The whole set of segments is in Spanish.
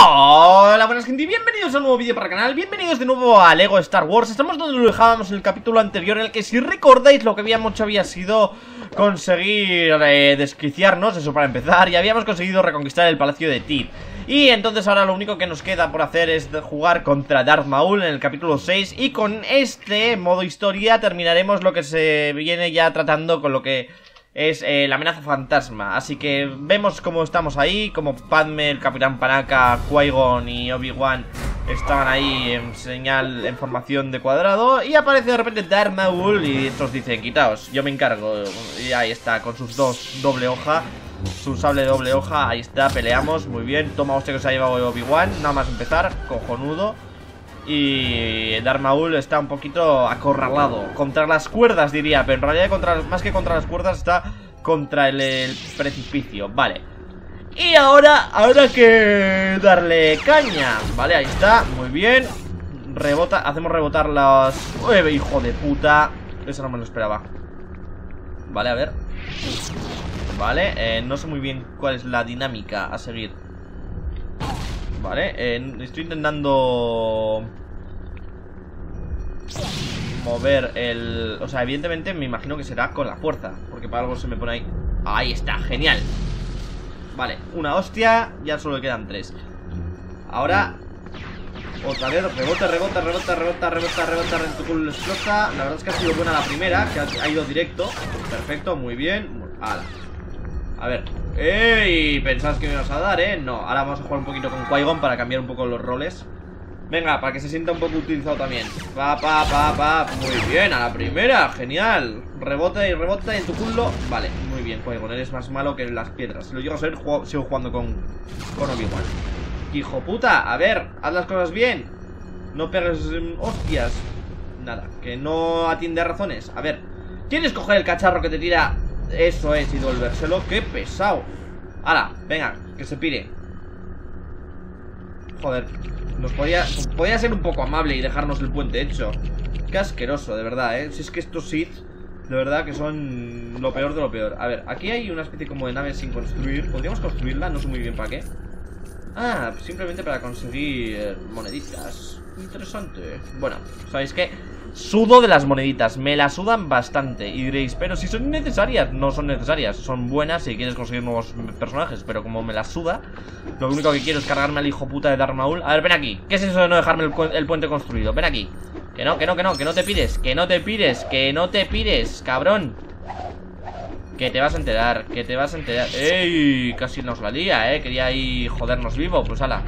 Hola, buenas gente y bienvenidos a un nuevo vídeo para el canal Bienvenidos de nuevo a Lego Star Wars. Estamos donde lo dejábamos en el capítulo anterior En el que si recordáis lo que habíamos hecho había sido Conseguir eh, desquiciarnos, eso para empezar Y habíamos conseguido reconquistar el palacio de Tid y entonces ahora lo único que nos queda por hacer es jugar contra Darth Maul en el capítulo 6 Y con este modo historia terminaremos lo que se viene ya tratando con lo que es eh, la amenaza fantasma. Así que vemos cómo estamos ahí, como Padme, el Capitán Panaka, Qui-Gon y Obi-Wan estaban ahí en señal, en formación de cuadrado. Y aparece de repente Darth Maul y estos dicen, quitaos, yo me encargo. Y ahí está, con sus dos doble hoja. Su sable doble hoja, ahí está, peleamos, muy bien Toma usted que se ha llevado Obi-Wan, nada más empezar, cojonudo y Darth Maul está un poquito acorralado. Contra las cuerdas diría Pero en realidad contra, más que contra las cuerdas está Contra el, precipicio. Vale. Y ahora, ahora que darle caña. Vale, ahí está, muy bien. Rebota, hacemos rebotar las... Hijo de puta. Eso no me lo esperaba. Vale, a ver. Vale, eh, no sé muy bien cuál es la dinámica a seguir Vale, estoy intentando mover el... O sea, evidentemente me imagino que será con la fuerza Porque para algo se me pone ahí. Ahí está, genial. Vale, una hostia, ya solo quedan tres. Ahora Otra vez, rebota, rebota, rebota, rebota, rebota, rebota, en tu culo explota La verdad es que ha sido buena la primera Que ha ido directo. Perfecto, muy bien. A ver, ¡Ey! Pensabas que me ibas a dar, ¿eh? No, ahora vamos a jugar un poquito con qui para cambiar un poco los roles. Venga, para que se sienta un poco utilizado también. Pa, pa, pa, pa. Muy bien, a la primera, genial. Rebota y rebota en tu culo. Vale, muy bien, qui eres más malo que las piedras. Si lo llego a ser, sigo jugando con, con Obi-Wan. Hijo puta, a ver, haz las cosas bien. No pegues mm, hostias. Nada, que no atiende a razones. A ver, ¿quieres coger el cacharro que te tira eso es, y devolvérselo. ¡Qué pesado! ¡Hala! Venga, que se pire. Joder, nos podía, podía ser un poco amable y dejarnos el puente hecho. Qué asqueroso, de verdad, ¿eh? Si es que estos Sith, de verdad que son lo peor de lo peor. A ver, aquí hay una especie como de nave sin construir. ¿Podríamos construirla? No sé muy bien para qué. Ah, simplemente para conseguir moneditas. Interesante. Bueno, ¿sabéis qué? Sudo de las moneditas, me las sudan bastante. Y diréis, pero si son necesarias No son necesarias, son buenas si quieres conseguir nuevos personajes Pero como me las suda Lo único que quiero es cargarme al hijo puta de Darth Maul. A ver, ven aquí, ¿qué es eso de no dejarme el, puente construido? Ven aquí. Que no, que no, que no, que no te pires Que no te pires, que no te pires, cabrón. Que te vas a enterar, que te vas a enterar. ¡Ey! Casi nos la lía, ¿eh? Quería ahí jodernos vivo, pues ala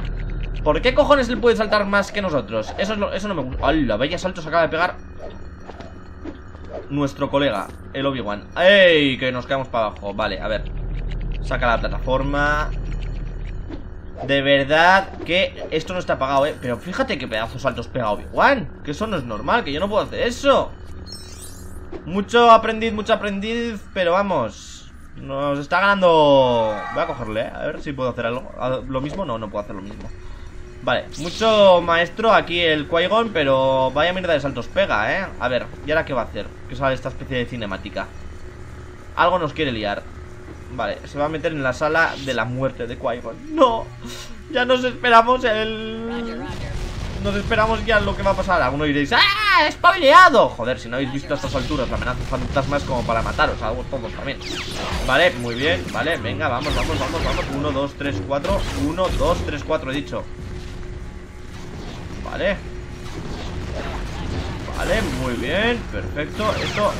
¿Por qué cojones él puede saltar más que nosotros? Eso, es eso no me gusta. ¡Hala! Vaya salto se acaba de pegar Nuestro colega, el Obi-Wan. ¡Ey! Que nos quedamos para abajo. Vale, a ver. Saca la plataforma. De verdad que esto no está apagado, ¿eh? Pero fíjate qué pedazos saltos pega Obi-Wan. Que eso no es normal, que yo no puedo hacer eso. Mucho aprendiz, mucho aprendiz Pero vamos. Nos está ganando. Voy a cogerle, ¿eh? A ver si puedo hacer algo. Lo mismo, no, no puedo hacer lo mismo Vale, mucho maestro aquí el qui Pero vaya mierda de saltos pega, ¿eh? A ver, ¿y ahora qué va a hacer? Que sale esta especie de cinemática Algo nos quiere liar Vale, se va a meter en la sala de la muerte de qui ¡No! Ya nos esperamos el... Nos esperamos ya lo que va a pasar Algunos diréis ¡Ah! ¡Spoileado! Joder, si no habéis visto a estas alturas La amenaza fantasma como para mataros Algo todos también Vale, muy bien Vale, venga, vamos, vamos, vamos, vamos 1, 2, 3, 4 1, 2, 3, 4 he dicho Vale. Vale, muy bien, perfecto. Esto,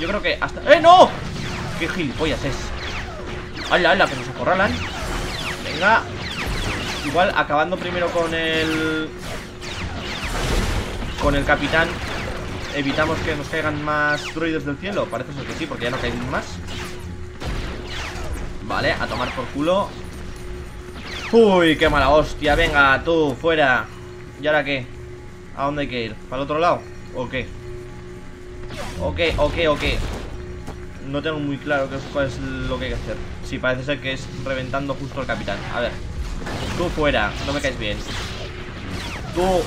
yo creo que hasta... ¡Eh, no! ¡Qué gilipollas es! ¡Hala, hala, que nos acorralan! Venga. Igual, acabando primero con el... Con el capitán Evitamos que nos caigan más droides del cielo. Parece ser que sí, porque ya no caen más. Vale, a tomar por culo. Uy, qué mala hostia. Venga, tú, fuera ¿Y ahora qué? ¿A dónde hay que ir? ¿Para el otro lado? ¿O qué? ¿O qué? ¿O qué? ¿O qué? No tengo muy claro qué es lo que hay que hacer Sí, parece ser que es reventando justo al capitán A ver Tú fuera, no me caes bien Tú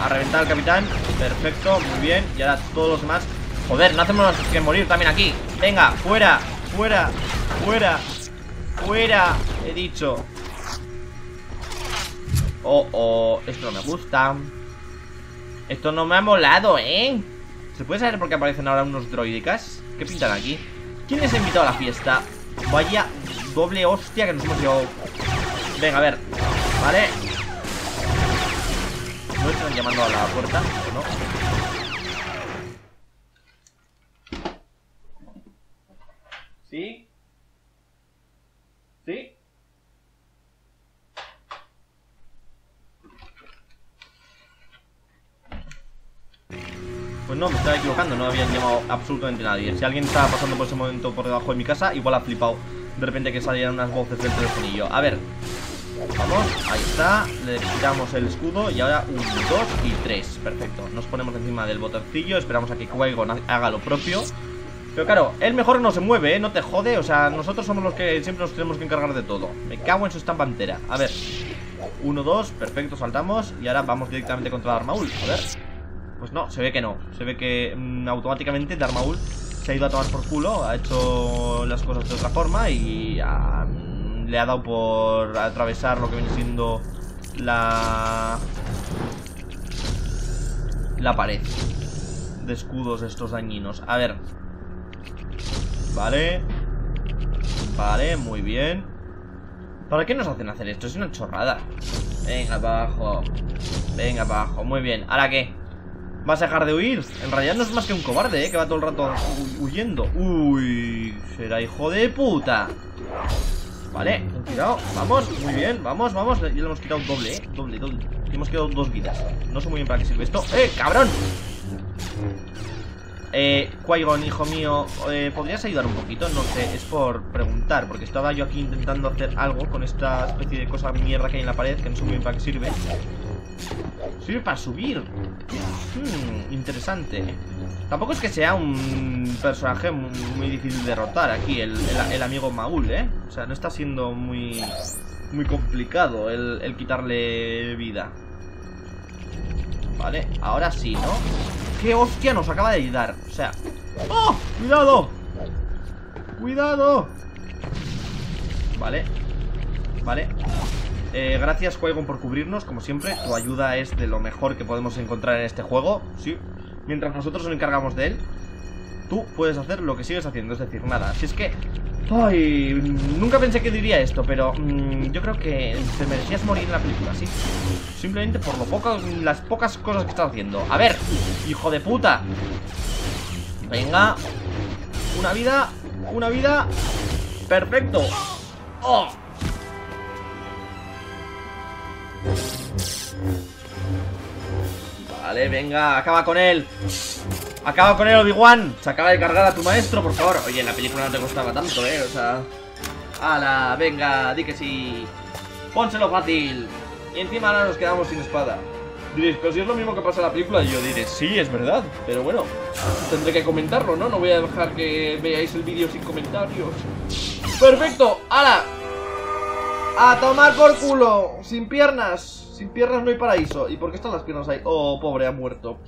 a reventar al capitán Perfecto, muy bien Y ahora todos los demás Joder, no hacemos que morir también aquí Venga, fuera, fuera, fuera Fuera, he dicho Oh, oh, esto no me gusta Esto no me ha molado, ¿eh? ¿Se puede saber por qué aparecen ahora unos droidicas? ¿Qué pintan aquí? ¿Quién les ha invitado a la fiesta? Vaya doble hostia que nos hemos llevado Venga, a ver Vale ¿No están llamando a la puerta? ¿O no? Pues no, me estaba equivocando, no habían llamado absolutamente nadie. Si alguien estaba pasando por ese momento por debajo de mi casa Igual ha flipado. De repente que salieran unas voces del telefonillo. A ver, vamos, ahí está Le quitamos el escudo y ahora un, dos y tres. Perfecto, nos ponemos encima del botoncillo Esperamos a que qui haga lo propio. Pero claro, él mejor no se mueve, ¿eh? No te jode, o sea, nosotros somos los que siempre nos tenemos que encargar de todo. Me cago en su estampa entera. A ver, uno, dos, perfecto, saltamos Y ahora vamos directamente contra Darmaul A ver Pues no, se ve que no. Se ve que mm, automáticamente Darmaul se ha ido a tomar por culo Ha hecho las cosas de otra forma Y le ha dado por atravesar lo que viene siendo La... La pared de escudos estos dañinos. A ver. Vale. Vale, muy bien. ¿Para qué nos hacen hacer esto? Es una chorrada. Venga, abajo. Venga, abajo, muy bien. ¿Ahora qué? ¿Vas a dejar de huir? En realidad no es más que un cobarde, ¿eh? Que va todo el rato huyendo Uy, será hijo de puta Vale, cuidado, vamos, muy bien, vamos, vamos Ya le hemos quitado doble, ¿eh? Doble, doble Le hemos quedado dos vidas No sé muy bien para qué sirve esto ¡Eh, cabrón! Eh, qui hijo mío, eh, ¿podrías ayudar un poquito? No sé, es por preguntar, porque estaba yo aquí intentando hacer algo con esta especie de cosa mierda que hay en la pared, que no sé muy bien para qué sirve. Sirve para subir. Hmm, interesante. Tampoco es que sea un personaje muy, difícil de derrotar aquí, el, amigo Maul, ¿eh? O sea, no está siendo muy, muy complicado el, el quitarle vida. Vale, ahora sí, ¿no? ¿Qué hostia nos acaba de dar? O sea... ¡Oh! ¡Cuidado! ¡Cuidado! Vale Vale eh, Gracias, Qui-Gon, por cubrirnos, como siempre. Tu ayuda es de lo mejor que podemos encontrar en este juego. Sí. Mientras nosotros nos encargamos de él Tú puedes hacer lo que sigues haciendo, es decir, nada. Si es que... Ay, nunca pensé que diría esto, pero mm, yo creo que te merecías morir en la película, ¿sí? Simplemente por lo poco, las pocas cosas que estás haciendo. A ver, hijo de puta. Venga. Una vida, una vida. Perfecto. ¡Oh! Vale, venga, acaba con él Acaba con él, Obi-Wan Se acaba de cargar a tu maestro, por favor Oye, en la película no te costaba tanto, eh O sea... ¡Hala! Venga, di que sí Pónselo fácil Y encima ahora nos quedamos sin espada Diréis, pero si es lo mismo que pasa en la película Yo diré, sí, es verdad Pero bueno, tendré que comentarlo, ¿no? No voy a dejar que veáis el vídeo sin comentarios ¡Perfecto! ¡Hala! ¡A tomar por culo! Sin piernas Sin piernas no hay paraíso ¿Y por qué están las piernas ahí? Oh, pobre, ha muerto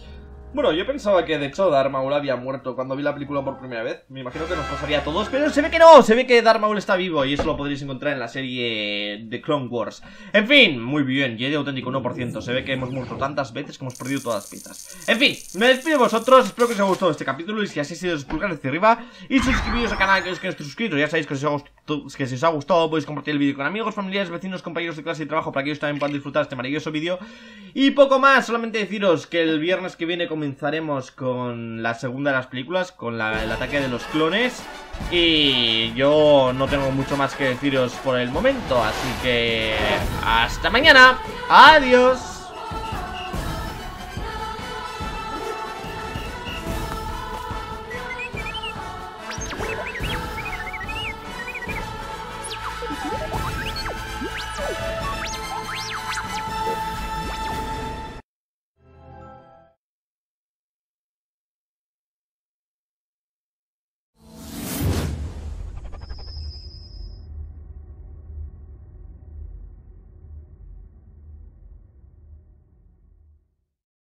bueno, yo pensaba que de hecho Darth Maul había muerto cuando vi la película por primera vez. Me imagino que nos pasaría a todos, pero se ve que no, se ve que Darth Maul está vivo y eso lo podréis encontrar en la serie de Clone Wars. En fin, muy bien, de auténtico 1%. Se ve que hemos muerto tantas veces que hemos perdido todas las pistas. En fin, me despido de vosotros, espero que os haya gustado este capítulo y si así ha sido, hacia arriba y suscribiros al canal que no estéis suscritos. Ya sabéis que si, os ha gustado podéis compartir el vídeo con amigos, familiares, vecinos, compañeros de clase y trabajo para que ellos también puedan disfrutar este maravilloso vídeo. Y poco más, solamente deciros que el viernes que viene comenzaremos con la segunda de las películas, con el ataque de los clones. Y yo no tengo mucho más que deciros por el momento, así que hasta mañana. Adiós.